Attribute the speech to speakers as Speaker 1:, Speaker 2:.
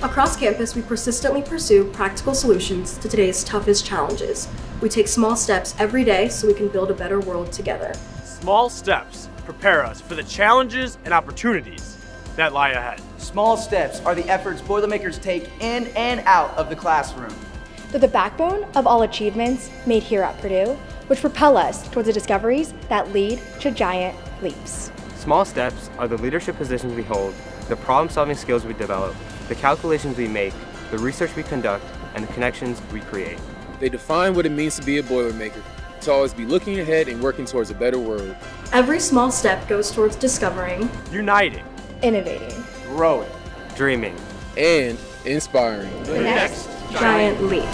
Speaker 1: Across campus, we persistently pursue practical solutions to today's toughest challenges. We take small steps every day so we can build a better world together.
Speaker 2: Small steps prepare us for the challenges and opportunities that lie ahead.
Speaker 3: Small steps are the efforts Boilermakers take in and out of the classroom.
Speaker 4: They're the backbone of all achievements made here at Purdue, which propel us towards the discoveries that lead to giant leaps.
Speaker 5: Small steps are the leadership positions we hold, the problem solving skills we develop, the calculations we make, the research we conduct, and the connections we create.
Speaker 6: They define what it means to be a Boilermaker, to always be looking ahead and working towards a better world.
Speaker 1: Every small step goes towards discovering,
Speaker 2: Uniting,
Speaker 4: Innovating,
Speaker 3: Growing.
Speaker 5: Dreaming.
Speaker 6: and inspiring.
Speaker 4: the next
Speaker 1: giant leap.